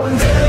어. 네.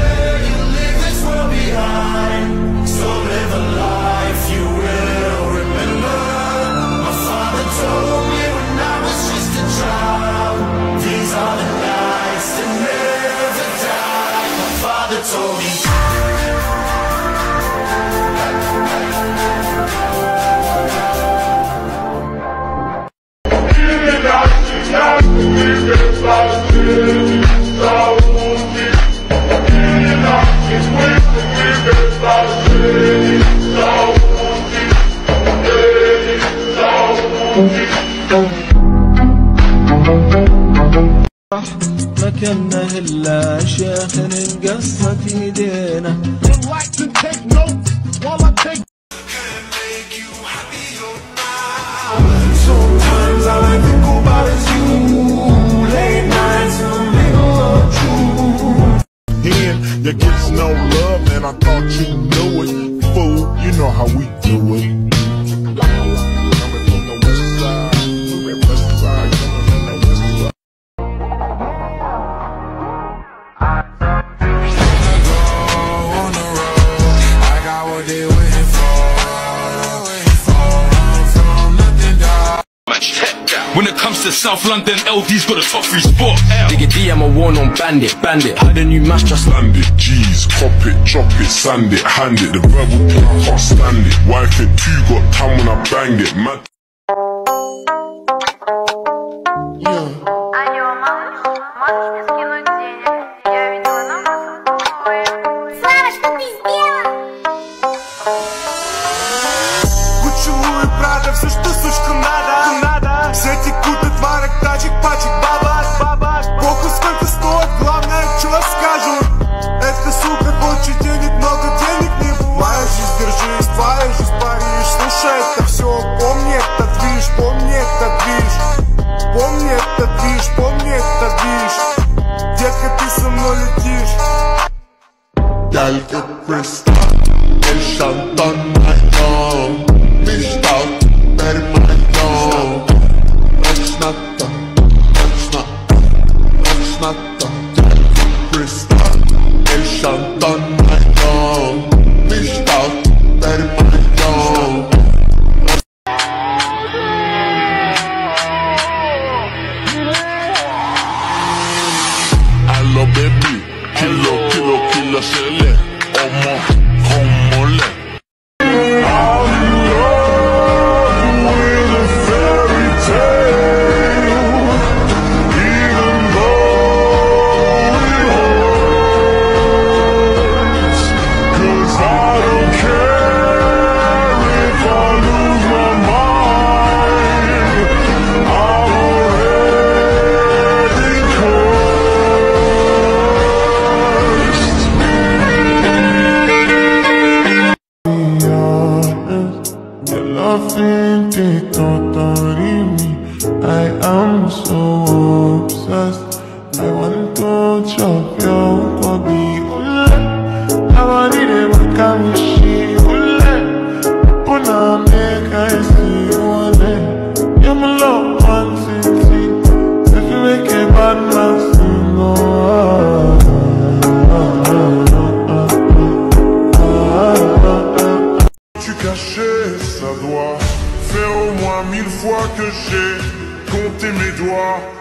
هلا شيخ انقصت ايدينا When it to South London, LD's got a top three spot. Digga D, I'm a war-known bandit, bandit. Had a new match just Land it, G's, cop it, chop it, sand it, hand it. The verbal play, I can't stand it. Wife it two, got time when I bang it. Mad I am so obsessed. I want to chop your body. I in my kamishi. Puna make I see one You're my love one city. If you make a bad Ça doit faire au moins mille fois que j'ai compté mes doigts.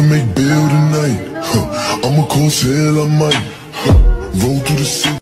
I'ma make bail tonight. Huh. I'ma call hell I might. Huh. Roll through the city.